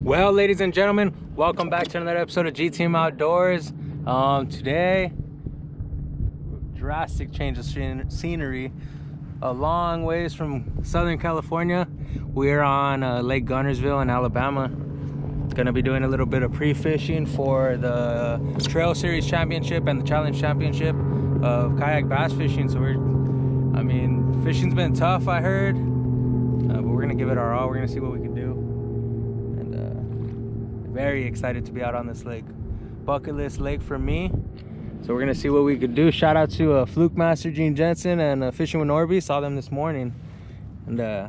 Well, ladies and gentlemen, welcome back to another episode of G Team Outdoors. Um, today, drastic change of scenery. A long ways from Southern California. We're on uh, Lake Guntersville in Alabama. Gonna be doing a little bit of pre-fishing for the Trail Series Championship and the Challenge Championship of kayak bass fishing. So we're, I mean, fishing's been tough, I heard, uh, but we're gonna give it our all. We're gonna see what we can do very excited to be out on this lake. Bucket list lake for me. So we're gonna see what we could do. Shout out to uh, Flukemaster gene jensen and uh, fishing with norby saw them this morning. And uh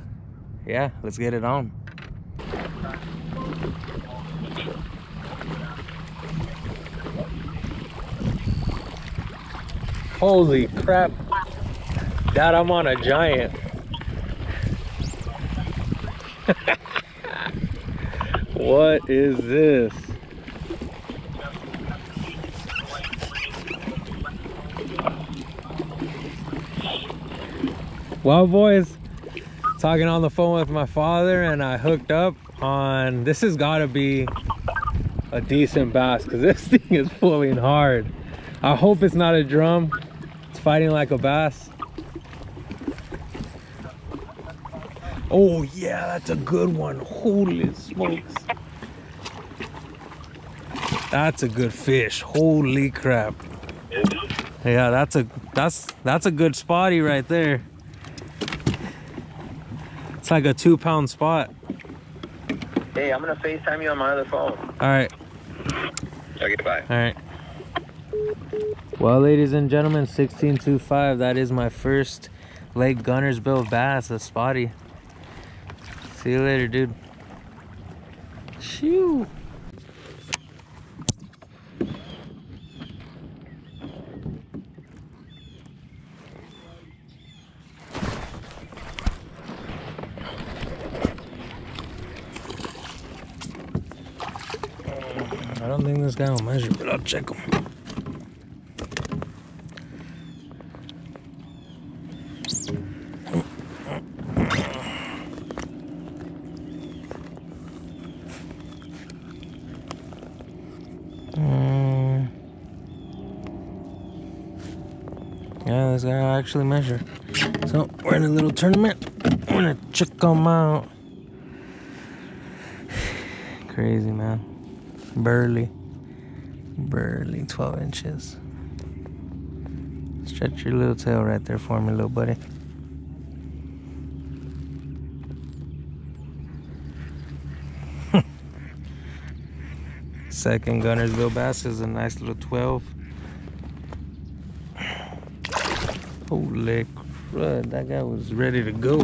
yeah let's get it on. Holy crap. Dad i'm on a giant What is this? Well, boys, talking on the phone with my father and I hooked up on, this has gotta be a decent bass because this thing is pulling hard. I hope it's not a drum. It's fighting like a bass. Oh yeah, that's a good one. Holy smokes. That's a good fish. Holy crap. Yeah, that's a that's that's a good spotty right there. It's like a two pound spot. Hey, I'm gonna FaceTime you on my other phone. All right. Okay, bye. All right. Well, ladies and gentlemen, 1625. That is my first Lake Guntersville bass, a spotty. See you later, dude. Shoo. Don't think this guy will measure, but I'll check him. Mm. Yeah, this guy will actually measure. So we're in a little tournament. I'm gonna check them out. Crazy man burly burly 12 inches. Stretch your little tail right there for me little buddy. Second Guntersville bass is a nice little 12 holy crud that guy was ready to go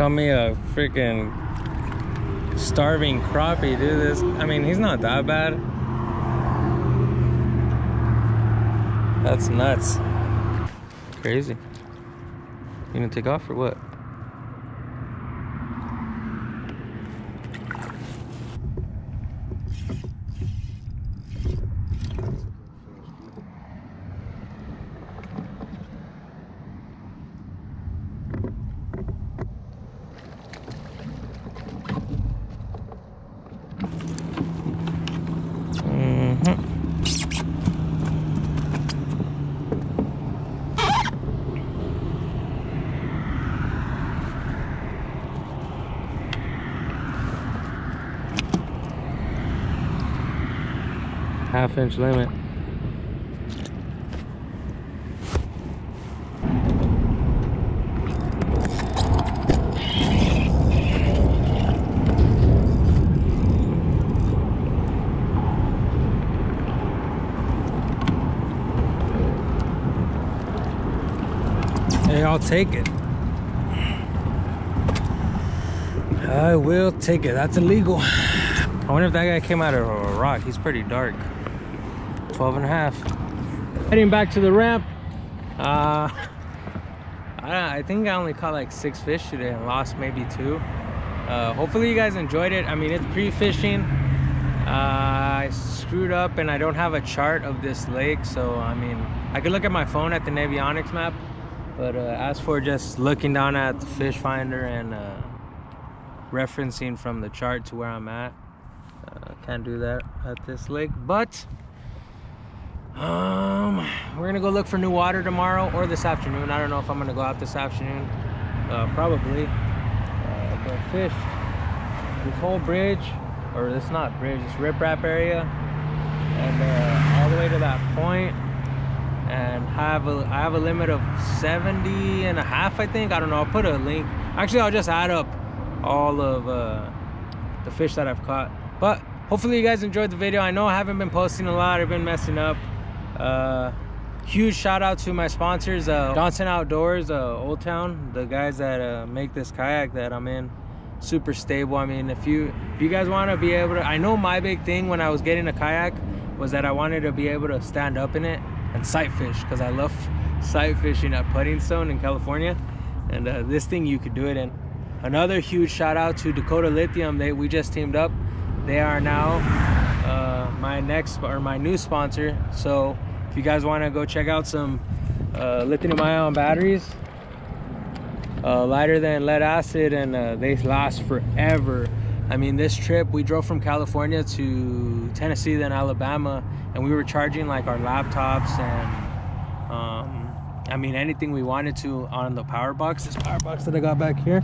Call me a freaking starving crappie, dude. This, I mean, he's not that bad. That's nuts. Crazy. You gonna take off or what? Mm-hmm. half inch limit Okay, I'll take it. I will take it. That's illegal. I wonder if that guy came out of a rock. He's pretty dark. 12 and a half. Heading back to the ramp. Uh, I, I think I only caught like six fish today and lost maybe two. Uh, hopefully you guys enjoyed it. I mean, it's pre-fishing. Uh, I screwed up and I don't have a chart of this lake. So, I mean, I could look at my phone at the Navionics map. But uh, as for just looking down at the fish finder and uh, referencing from the chart to where I'm at, uh, can't do that at this lake. But um, we're gonna go look for new water tomorrow or this afternoon. I don't know if I'm gonna go out this afternoon. Uh, probably. Uh, but fish. This whole bridge, or it's not bridge, it's riprap area, and uh, all the way to that point and have a I have a limit of 70 and a half I think. I don't know I'll put a link. Actually I'll just add up all of uh, the fish that I've caught. But hopefully you guys enjoyed the video. I know I haven't been posting a lot. I've been messing up. Uh, huge shout out to my sponsors uh, Johnson Outdoors uh, Old Town the guys that uh, make this kayak that I'm in. Super stable. I mean if you if you guys want to be able to I know my big thing when I was getting a kayak was that I wanted to be able to stand up in it and sight fish because I love sight fishing at Puddingstone in California. And uh, this thing you could do it. In another huge shout out to Dakota Lithium. They we just teamed up. They are now uh, my next or my new sponsor. So if you guys want to go check out some uh, lithium ion batteries uh, lighter than lead acid and uh, they last forever I mean, this trip we drove from California to Tennessee, then Alabama, and we were charging like our laptops and um, I mean anything we wanted to on the power box. This power box that I got back here.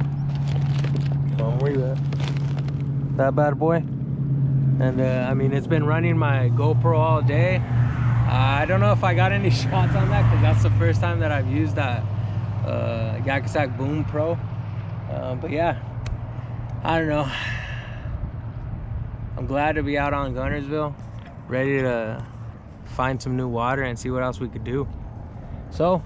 Oh, where you at? That bad boy. And uh, I mean, it's been running my GoPro all day. Uh, I don't know if I got any shots on that because that's the first time that I've used that uh, YakAttack Boom Pro. Uh, but yeah, I don't know. I'm glad to be out on Guntersville, ready to find some new water and see what else we could do. So,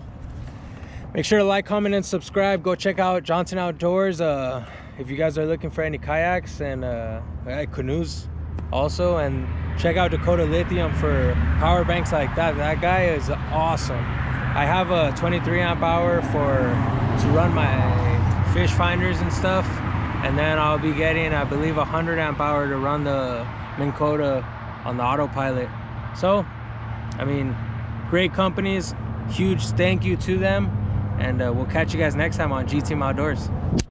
make sure to like, comment, and subscribe. Go check out Johnson Outdoors. Uh, if you guys are looking for any kayaks and uh, canoes also, and check out Dakota Lithium for power banks like that. That guy is awesome. I have a 23 amp hour for to run my fish finders and stuff and then I'll be getting I believe a 100 amp hour to run the Minn Kota on the autopilot. So I mean great companies huge thank you to them. And uh, we'll catch you guys next time on G Team Outdoors